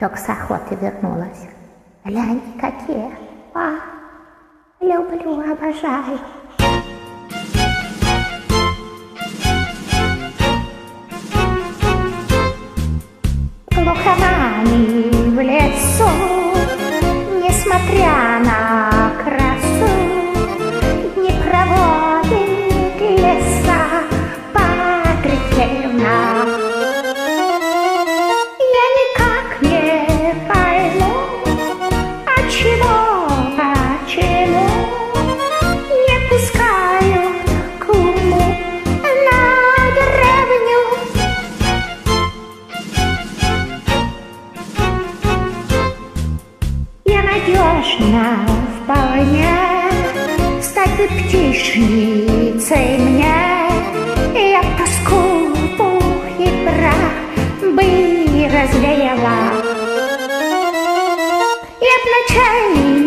Только с охоты вернулась. Глянь, какие. А, люблю, обожаю. Глухомани Я надежна вполне Стать бы птичницей мне. Я тоску, пух и прах Бы развеяла Я б не